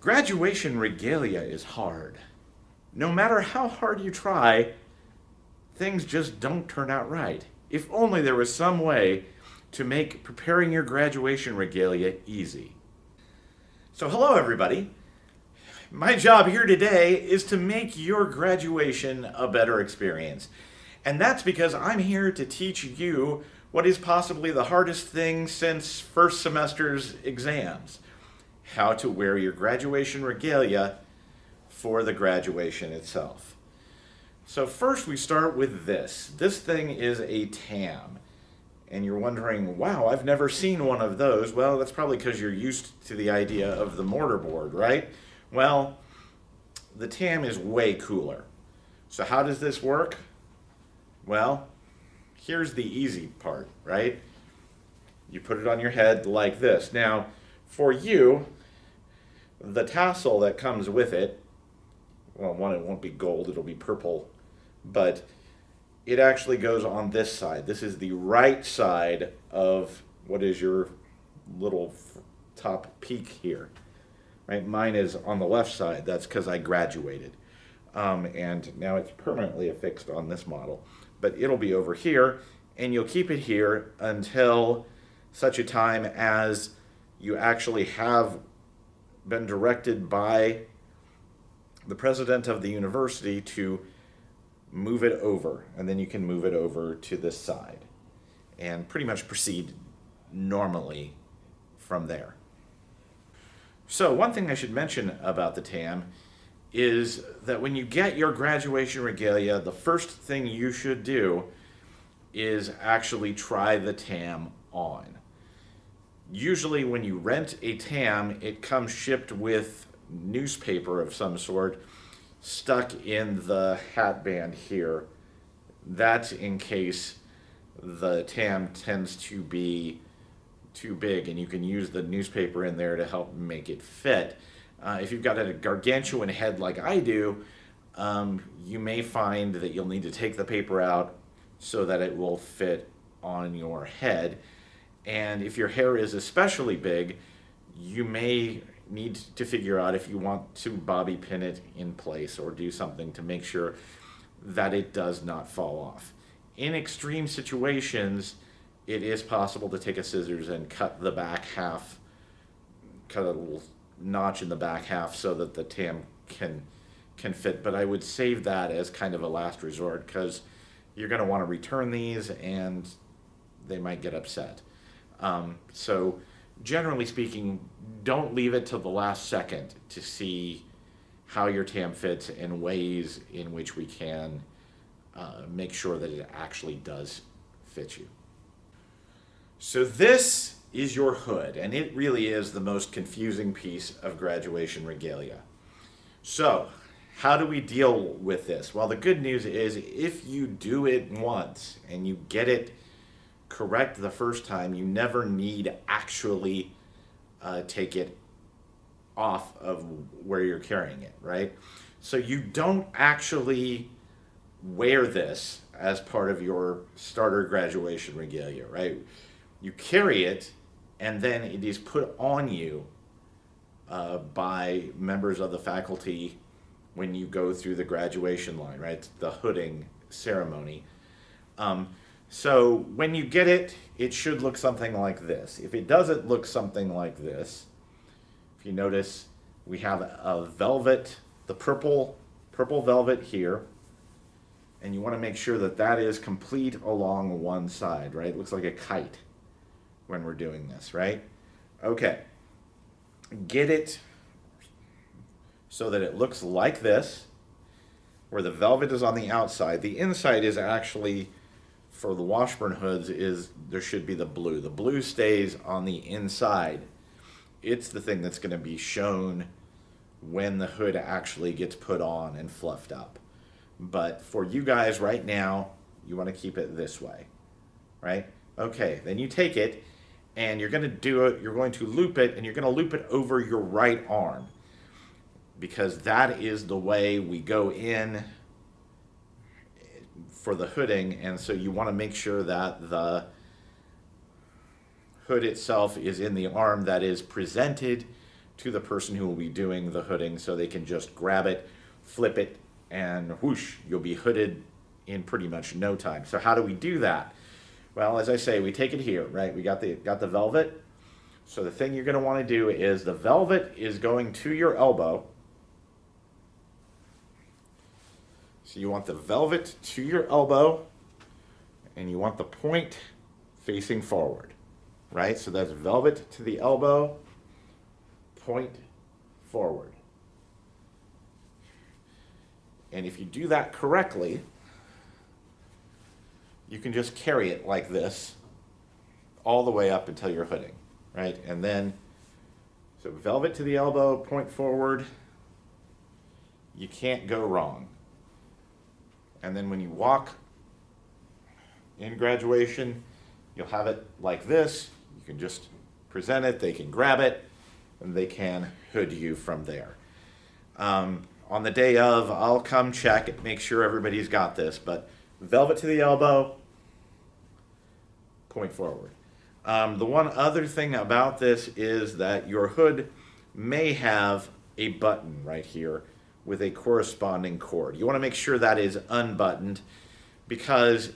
Graduation regalia is hard. No matter how hard you try, things just don't turn out right. If only there was some way to make preparing your graduation regalia easy. So, hello everybody. My job here today is to make your graduation a better experience. And that's because I'm here to teach you what is possibly the hardest thing since first semester's exams how to wear your graduation regalia for the graduation itself. So, first we start with this. This thing is a TAM. And you're wondering, wow, I've never seen one of those. Well, that's probably because you're used to the idea of the mortarboard, right? Well, the TAM is way cooler. So, how does this work? Well, here's the easy part, right? You put it on your head like this. Now, for you, the tassel that comes with it, well, one, it won't be gold, it'll be purple, but it actually goes on this side. This is the right side of what is your little top peak here. Right, mine is on the left side. That's because I graduated, um, and now it's permanently affixed on this model. But it'll be over here, and you'll keep it here until such a time as you actually have been directed by the president of the university to move it over, and then you can move it over to this side and pretty much proceed normally from there. So, one thing I should mention about the TAM is that when you get your graduation regalia, the first thing you should do is actually try the TAM on. Usually, when you rent a TAM, it comes shipped with newspaper of some sort stuck in the hat band here. That's in case the TAM tends to be too big and you can use the newspaper in there to help make it fit. Uh, if you've got a gargantuan head like I do, um, you may find that you'll need to take the paper out so that it will fit on your head. And if your hair is especially big, you may need to figure out if you want to bobby pin it in place or do something to make sure that it does not fall off. In extreme situations, it is possible to take a scissors and cut the back half, cut a little notch in the back half so that the tam can can fit. But I would save that as kind of a last resort because you're going to want to return these and they might get upset. Um, so generally speaking, don't leave it till the last second to see how your TAM fits and ways in which we can uh, make sure that it actually does fit you. So this is your hood, and it really is the most confusing piece of graduation regalia. So, how do we deal with this? Well, the good news is if you do it once and you get it correct the first time, you never need actually uh, take it off of where you're carrying it, right? So you don't actually wear this as part of your starter graduation regalia, right? You carry it and then it is put on you uh, by members of the faculty when you go through the graduation line, right? The hooding ceremony. Um, so when you get it, it should look something like this. If it doesn't look something like this, if you notice, we have a velvet, the purple, purple velvet here, and you want to make sure that that is complete along one side, right? It looks like a kite when we're doing this, right? Okay. Get it so that it looks like this, where the velvet is on the outside. The inside is actually for the Washburn hoods is there should be the blue. The blue stays on the inside. It's the thing that's going to be shown when the hood actually gets put on and fluffed up. But for you guys right now, you want to keep it this way, right? Okay, then you take it and you're going to do it, you're going to loop it and you're going to loop it over your right arm because that is the way we go in for the hooding, and so you want to make sure that the hood itself is in the arm that is presented to the person who will be doing the hooding so they can just grab it, flip it, and whoosh, you'll be hooded in pretty much no time. So how do we do that? Well, as I say, we take it here, right? We got the got the velvet. So the thing you're going to want to do is the velvet is going to your elbow. So you want the velvet to your elbow and you want the point facing forward, right? So that's velvet to the elbow, point forward. And if you do that correctly, you can just carry it like this all the way up until you're hooding, right? And then, so velvet to the elbow, point forward. You can't go wrong. And then when you walk in graduation, you'll have it like this. You can just present it, they can grab it, and they can hood you from there. Um, on the day of, I'll come check and make sure everybody's got this, but velvet to the elbow, point forward. Um, the one other thing about this is that your hood may have a button right here with a corresponding cord. You want to make sure that is unbuttoned because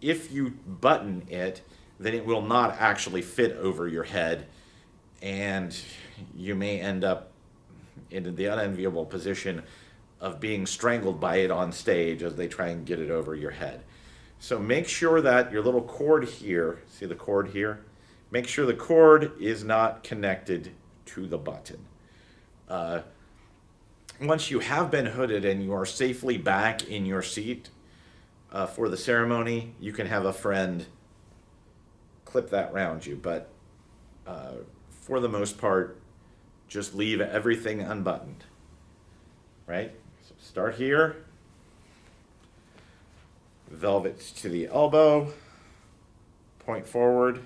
if you button it, then it will not actually fit over your head and you may end up in the unenviable position of being strangled by it on stage as they try and get it over your head. So make sure that your little cord here, see the cord here? Make sure the cord is not connected to the button. Uh, once you have been hooded and you are safely back in your seat uh, for the ceremony, you can have a friend clip that round you. But uh, for the most part, just leave everything unbuttoned. Right? So start here velvet to the elbow, point forward,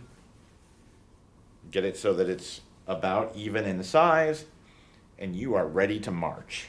get it so that it's about even in size, and you are ready to march.